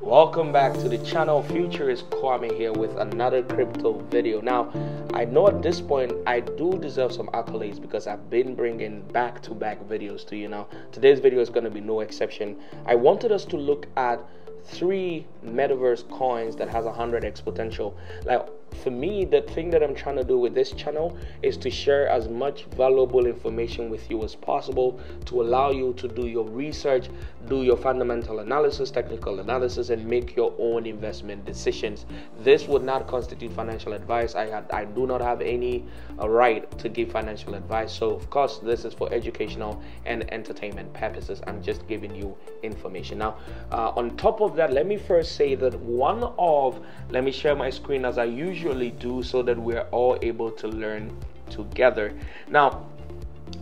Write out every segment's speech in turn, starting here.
welcome back to the channel. Futurist kwame here with another crypto video. Now i know at this point i do deserve some accolades because i've been bringing back-to-back videos to you. Now today's video is going to be no exception. I wanted us to look at three metaverse coins that has a 100x potential. Like for me, the thing that I'm trying to do with this channel is to share as much valuable information with you as possible to allow you to do your research, do your fundamental analysis, technical analysis, and make your own investment decisions. This would not constitute financial advice. I, had, I do not have any uh, right to give financial advice. So, of course, this is for educational and entertainment purposes. I'm just giving you information. Now, uh, on top of that, let me first say that one of, let me share my screen as I usually usually do so that we're all able to learn together. Now,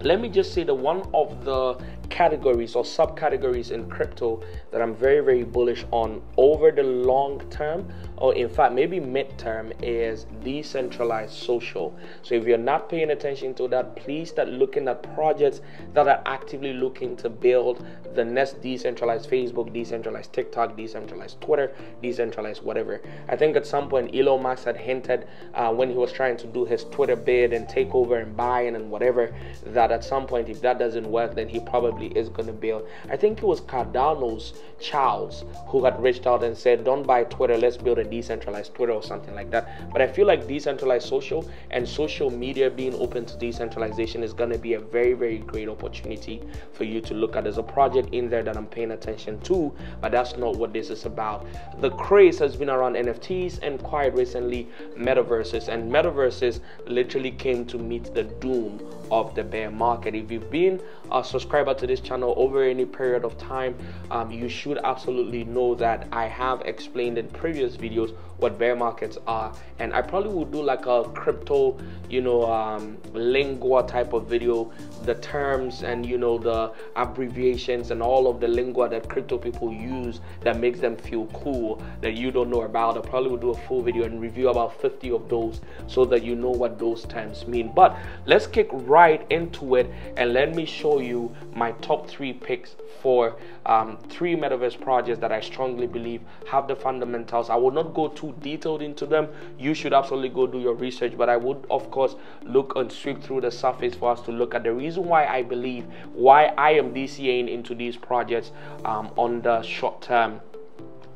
let me just say that one of the categories or subcategories in crypto that I'm very, very bullish on over the long term, or in fact, maybe midterm, is decentralized social. So if you're not paying attention to that, please start looking at projects that are actively looking to build the next decentralized Facebook, decentralized TikTok, decentralized Twitter, decentralized whatever. I think at some point Elon Musk had hinted uh, when he was trying to do his Twitter bid and take over and buying and whatever that at some point, if that doesn't work, then he probably is going to build. I think it was Cardano's Charles who had reached out and said, Don't buy Twitter, let's build a decentralized Twitter or something like that. But I feel like decentralized social and social media being open to decentralization is going to be a very, very great opportunity for you to look at. There's a project in there that I'm paying attention to, but that's not what this is about. The craze has been around NFTs and quite recently metaverses, and metaverses literally came to meet the doom of the bear market. If you've been a subscriber to this channel over any period of time, um, you should absolutely know that I have explained in previous videos ellos what bear markets are. And i probably will do like a crypto you know um, lingua type of video. The terms and you know the abbreviations and all of the lingua that crypto people use that makes them feel cool that you don't know about. I probably will do a full video and review about 50 of those so that you know what those terms mean. But let's kick right into it and let me show you my top three picks for um, three metaverse projects that i strongly believe have the fundamentals. I will not go too detailed into them, you should absolutely go do your research. But I would, of course, look and sweep through the surface for us to look at the reason why I believe why I am DCAing into these projects um, on the short term.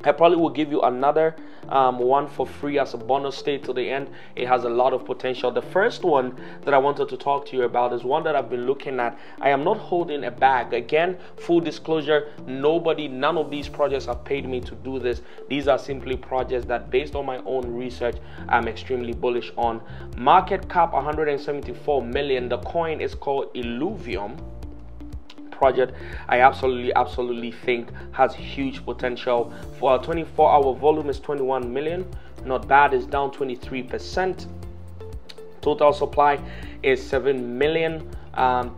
I probably will give you another um, one for free as a bonus stay to the end. It has a lot of potential. The first one that I wanted to talk to you about is one that I've been looking at. I am not holding a bag. Again, full disclosure, nobody, none of these projects have paid me to do this. These are simply projects that, based on my own research, I'm extremely bullish on. Market cap 174 million. The coin is called Illuvium project i absolutely absolutely think has huge potential. For our 24 hour volume is 21 million not bad is down 23 percent. Total supply is 7 million um,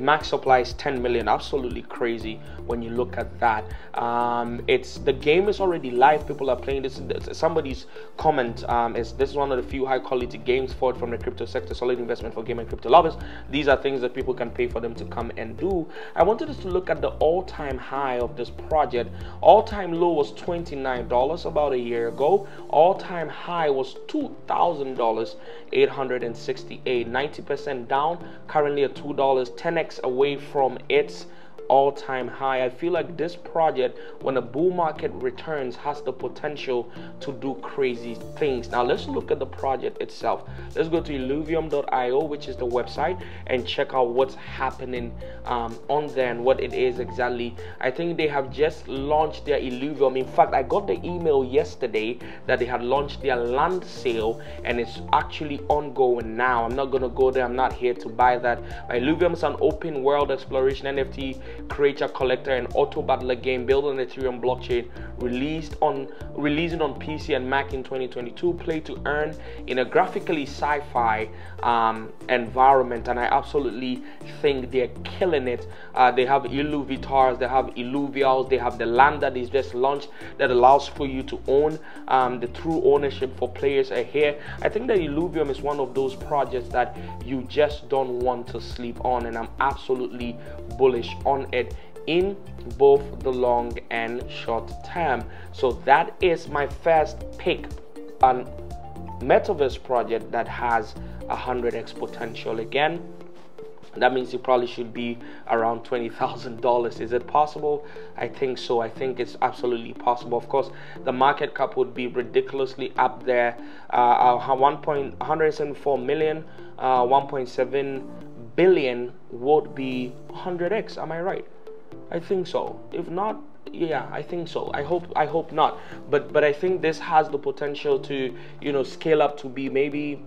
max supply is 10 million. Absolutely crazy when you look at that. Um, it's the game is already live. People are playing this. Somebody's comment um, is this is one of the few high quality games forward from the crypto sector. Solid investment for game and crypto lovers. These are things that people can pay for them to come and do. I wanted us to look at the all-time high of this project. All-time low was $29 about a year ago. All-time high was $2000 868 90% down. Currently at $2 10x away from its all-time high. I feel like this project, when a bull market returns, has the potential to do crazy things. Now let's look at the project itself. Let's go to illuvium.io, which is the website, and check out what's happening um, on there and what it is exactly. I think they have just launched their Illuvium. In fact, I got the email yesterday that they had launched their land sale and it's actually ongoing now. I'm not gonna go there. I'm not here to buy that. Illuvium is an open world exploration NFT creator collector and auto battler game built on Ethereum blockchain, released on releasing on PC and Mac in 2022. Play to earn in a graphically sci-fi um, environment, and I absolutely think they're killing it. Uh, they have Illuvitars, they have Illuvials, they have the land that is just launched that allows for you to own um, the true ownership for players are here. I think that Illuvium is one of those projects that you just don't want to sleep on, and I'm absolutely bullish on it in both the long and short term. So that is my first pick on metaverse project that has a 100x potential again that means it probably should be around $20,000. Is it possible? I think so. I think it's absolutely possible. Of course, the market cap would be ridiculously up there. Uh, 1.174 million, uh, 1.7 billion would be 100x. Am I right? I think so. If not, yeah, I think so. I hope I hope not. But but I think this has the potential to you know scale up to be maybe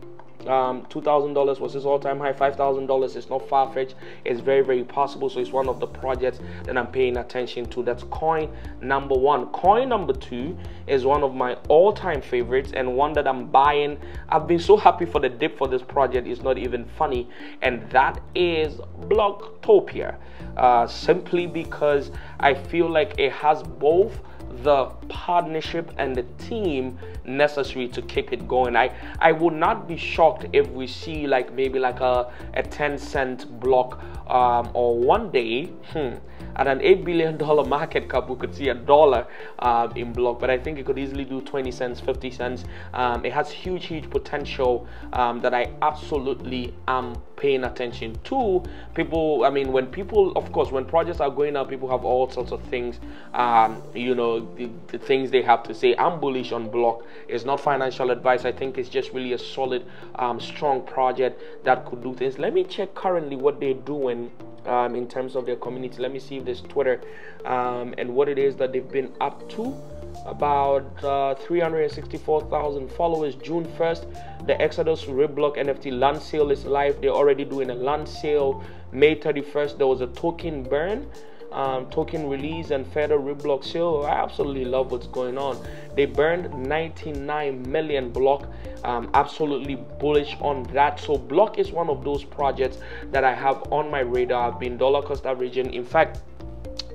um, $2,000 was his all-time high. $5,000 is not far-fetched. It's very, very possible. So it's one of the projects that I'm paying attention to. That's coin number one. Coin number two is one of my all-time favorites and one that I'm buying. I've been so happy for the dip for this project. It's not even funny. And that is Blocktopia. Uh, simply because I feel like it has both the partnership and the team necessary to keep it going. I, I would not be shocked if we see like maybe like a, a 10 cent block um, or one day hmm, at an $8 billion market cap, we could see a dollar uh, in block, but I think it could easily do 20 cents, 50 cents. Um, it has huge, huge potential um, that I absolutely am paying attention to. People, I mean, when people, of course, when projects are going up, people have all sorts of things, um, you know, the, the, things they have to say. I'm bullish on block. It's not financial advice. I think it's just really a solid, um, strong project that could do things. Let me check currently what they're doing um, in terms of their community. Let me see if there's Twitter um, and what it is that they've been up to. About uh, 364,000 followers. June 1st, the Exodus Reblock NFT land sale is live. They're already doing a land sale. May 31st, there was a token burn um, token release and further reblock sale. I absolutely love what's going on. They burned 99 million block. Um, absolutely bullish on that. So block is one of those projects that I have on my radar. I've been dollar cost averaging. In fact,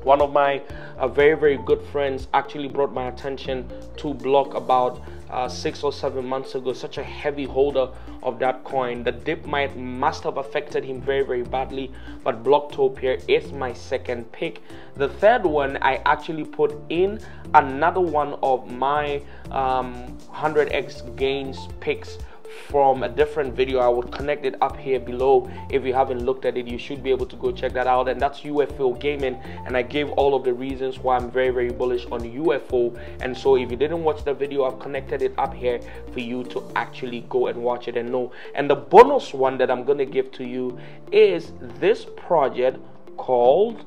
one of my uh, very very good friends actually brought my attention to block about uh, six or seven months ago such a heavy holder of that coin. The dip might must have affected him very very badly but blocktopia is my second pick. The third one i actually put in another one of my um, 100x gains picks from a different video. I will connect it up here below. If you haven't looked at it you should be able to go check that out. And that's ufo gaming. And i gave all of the reasons why i'm very very bullish on ufo and so if you didn't watch the video i've connected it up here for you to actually go and watch it and know. And the bonus one that i'm going to give to you is this project called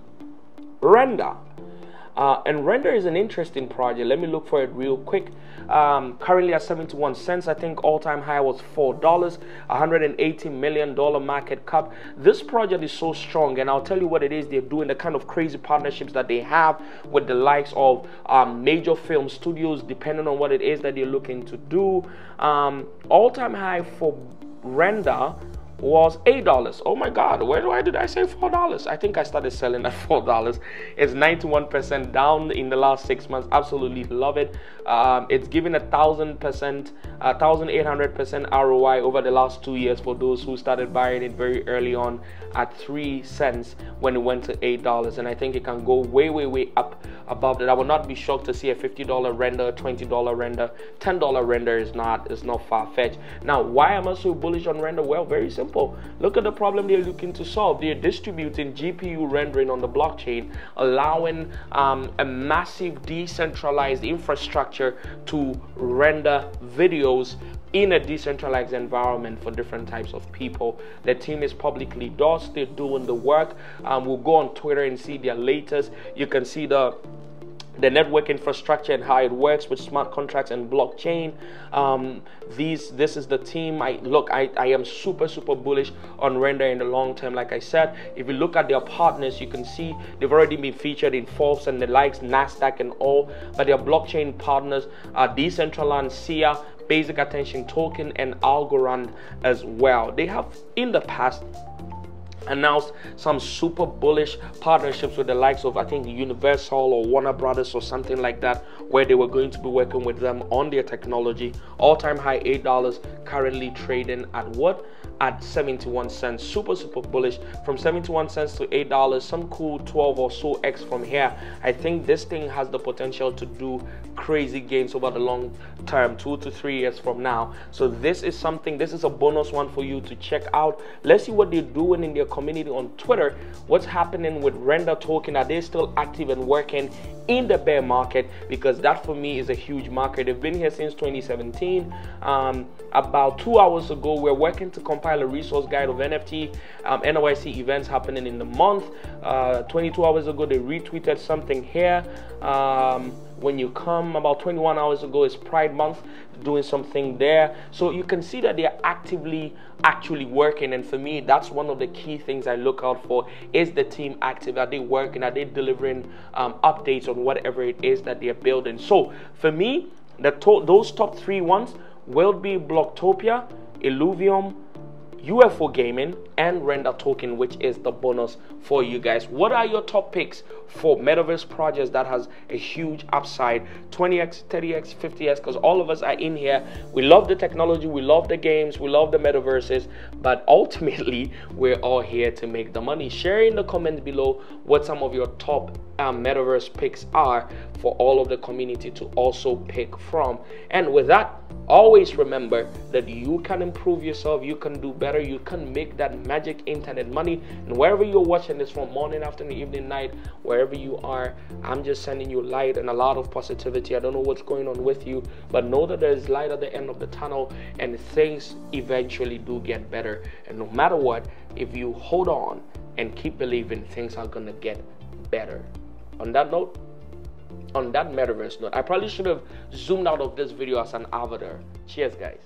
render uh, and Render is an interesting project. Let me look for it real quick. Um, currently at 71 cents. I think all-time high was $4. $180 million market cap. This project is so strong and I'll tell you what it is they're doing, the kind of crazy partnerships that they have with the likes of um, major film studios, depending on what it is that they're looking to do. Um, all-time high for Render was eight dollars. Oh my God, where do I did I say four dollars? I think I started selling at four dollars. It's 91% down in the last six months. Absolutely love it. Um, it's given a thousand percent, a thousand eight hundred percent ROI over the last two years for those who started buying it very early on at three cents when it went to eight dollars. And I think it can go way, way, way up above that. I would not be shocked to see a $50 render, $20 render, $10 render is not is not far fetched. Now, why am I so bullish on render? Well, very simple. Look at the problem they're looking to solve. They're distributing GPU rendering on the blockchain, allowing um, a massive decentralized infrastructure to render videos in a decentralized environment for different types of people. The team is publicly endorsed, they're doing the work. Um, we'll go on Twitter and see their latest. You can see the the network infrastructure and how it works with smart contracts and blockchain. Um, these, this is the team. I look, I, I am super, super bullish on Render in the long term. Like I said, if you look at their partners, you can see they've already been featured in Forbes and the likes, Nasdaq and all. But their blockchain partners are Decentraland, SIA, Basic Attention Token, and Algorand as well. They have in the past announced some super bullish partnerships with the likes of I think Universal or Warner Brothers or something like that, where they were going to be working with them on their technology. All-time high eight dollars, currently trading at what? at 71 cents. Super, super bullish from 71 cents to $8. Some cool 12 or so X from here. I think this thing has the potential to do crazy gains over the long term, two to three years from now. So this is something, this is a bonus one for you to check out. Let's see what they're doing in their community on Twitter. What's happening with Render Token? Are they still active and working in the bear market? Because that for me is a huge market. They've been here since 2017. Um, about two hours ago, we're working to compile a resource guide of NFT um, NYC events happening in the month. Uh, 22 hours ago, they retweeted something here. Um, when you come about 21 hours ago is pride month doing something there. So you can see that they're actively actually working. And for me that's one of the key things i look out for is the team active. Are they working? Are they delivering um, updates on whatever it is that they're building? So for me the to- those top three ones will be blocktopia illuvium UFO Gaming, and Render Token, which is the bonus for you guys. What are your top picks for metaverse projects that has a huge upside 20x, 30x, 50x? Because all of us are in here. We love the technology, we love the games, we love the metaverses, but ultimately, we're all here to make the money. Share in the comments below what some of your top um, metaverse picks are for all of the community to also pick from. And with that, always remember that you can improve yourself, you can do better, you can make that magic internet money. And wherever you're watching this from, morning, afternoon, evening, night, wherever you are, I'm just sending you light and a lot of positivity. I don't know what's going on with you, but know that there's light at the end of the tunnel and things eventually do get better. And no matter what, if you hold on and keep believing, things are gonna get better. On that note, on that metaverse note, I probably should have zoomed out of this video as an avatar. Cheers, guys.